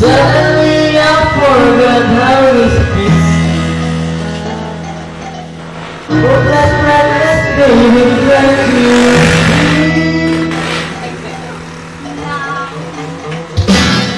I